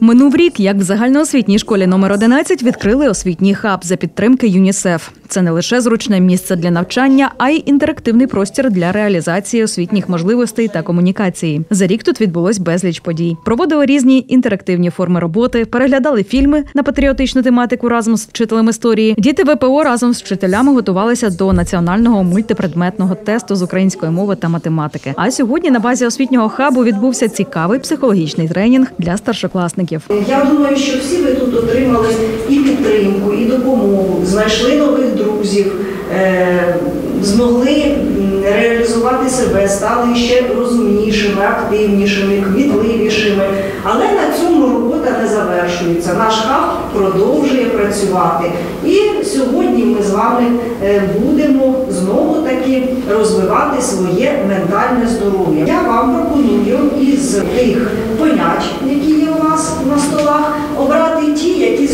Минув рік, як в загальноосвітній школі номер 11 відкрили освітній хаб за підтримки ЮНІСЕФ. Це не лише зручне місце для навчання, а й інтерактивний простір для реалізації освітніх можливостей та комунікації. За рік тут відбулось безліч подій. Проводили різні інтерактивні форми роботи, переглядали фільми на патріотичну тематику разом з вчителем історії. Діти ВПО разом з вчителями готувалися до національного мультипредметного тесту з української мови та математики. А сьогодні на базі освітнього хабу відбувся цікавий психологічний тренінг для старшокласників. Я думаю, що всі ви тут отримали і підтримку, і допомогу, знайшли нових друзів, е, змогли реалізувати себе, стали ще розумнішими, активнішими, кмітливішими. Але на цьому робота не завершується. Наш хаб продовжує працювати. І сьогодні ми з вами е, будемо знову таки розвивати своє ментальне здоров'я. Я вам пропоную із тих понять, які є у вас на столах, обрати ті, які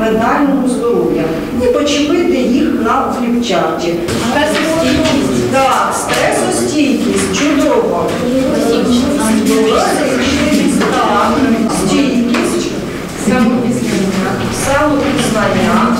ментального здоров'я, і почепити їх на фліпчарті. Стресостійкість. Так, стресостійкість, чудово. Стійкість, так, стійкість, самопізнання.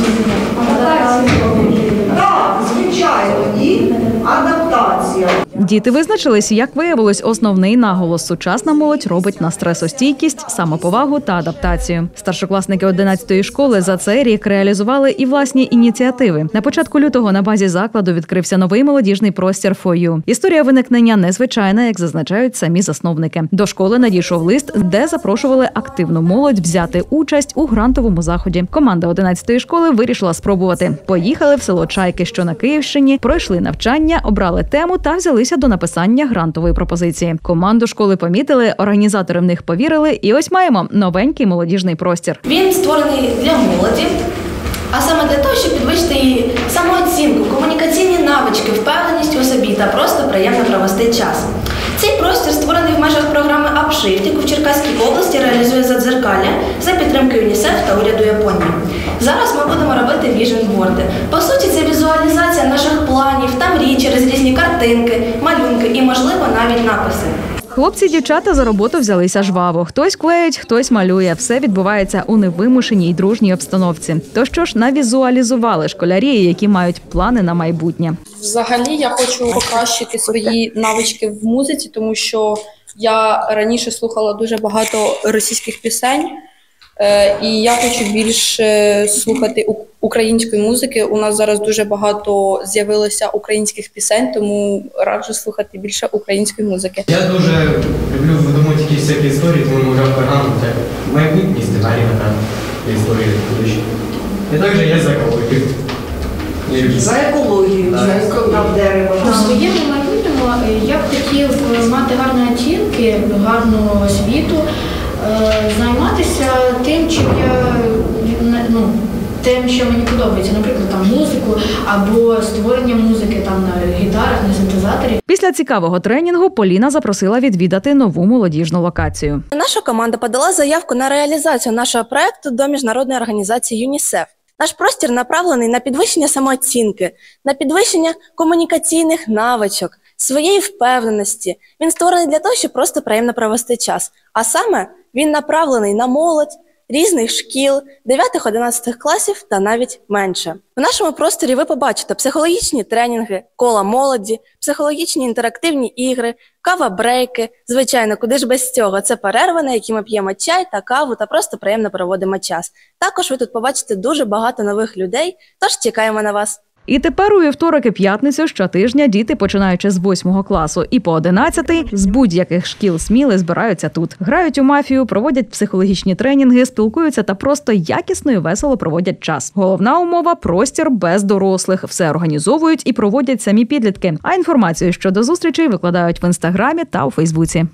Так, звичайно, і адаптація. Діти визначились, як виявилось, основний наголос сучасна молодь робить на стресостійкість, самоповагу та адаптацію. Старшокласники 11-ї школи за цей рік реалізували і власні ініціативи. На початку лютого на базі закладу відкрився новий молодіжний простір «For You». Історія виникнення незвичайна, як зазначають самі засновники. До школи надійшов лист, де запрошували активну молодь взяти участь у грантовому заході. Команда 11-ї школи вирішила спробувати. Поїхали в село Чайки, що на Київщині, пройшли навчання, обрали тему та взялися до написання грантової пропозиції. Команду школи помітили, організатори в них повірили, і ось маємо новенький молодіжний простір. Він створений для молоді, а саме для того, щоб підвищити її самооцінку, комунікаційні навички, впевненість у собі та просто приємно провести час. Цей простір створений в межах програми Upshift, яку в Черкаській області реалізує Задзеркалля за підтримки ЮНІСЕФ та уряду Японії. Зараз ми будемо робити віжн-борди. По суті, це візуалізація наших планів та мрій через різні картинки, малюнки і, можливо, навіть написи. Хлопці, дівчата за роботу взялися жваво. Хтось клеїть, хтось малює. Все відбувається у невимушеній й дружній обстановці. То що ж навізуалізували школярі, які мають плани на майбутнє. Взагалі я хочу покращити свої навички в музиці, тому що я раніше слухала дуже багато російських пісень, е, і я хочу більше слухати у- української музики. У нас зараз дуже багато з'явилося українських пісень, тому раджу слухати більше української музики. Я дуже люблю видумувати якісь всякі історії, тому можу програмувати майбутні сценарії, для історії будущі. І також я за екологію. За екологію, за екологію дерева. У своєму майбутньому я б хотів е, мати гарні оцінки, гарну освіту, е, займатися тим, чим я тим, що мені подобається, наприклад, там музику або створення музики там на гітарах, на синтезаторі. Після цікавого тренінгу Поліна запросила відвідати нову молодіжну локацію. Наша команда подала заявку на реалізацію нашого проекту до міжнародної організації ЮНІСЕФ. Наш простір направлений на підвищення самооцінки, на підвищення комунікаційних навичок, своєї впевненості. Він створений для того, щоб просто приємно провести час. А саме він направлений на молодь різних шкіл, 9-11 класів та навіть менше. В нашому просторі ви побачите психологічні тренінги, кола молоді, психологічні інтерактивні ігри, кава-брейки. Звичайно, куди ж без цього? Це перерви, на які ми п'ємо чай та каву та просто приємно проводимо час. Також ви тут побачите дуже багато нових людей, тож чекаємо на вас. І тепер у вівторок і п'ятницю щотижня діти, починаючи з 8 класу і по 11, з будь-яких шкіл сміли збираються тут. Грають у мафію, проводять психологічні тренінги, спілкуються та просто якісно і весело проводять час. Головна умова простір без дорослих. Все організовують і проводять самі підлітки. А інформацію щодо зустрічей викладають в інстаграмі та у Фейсбуці.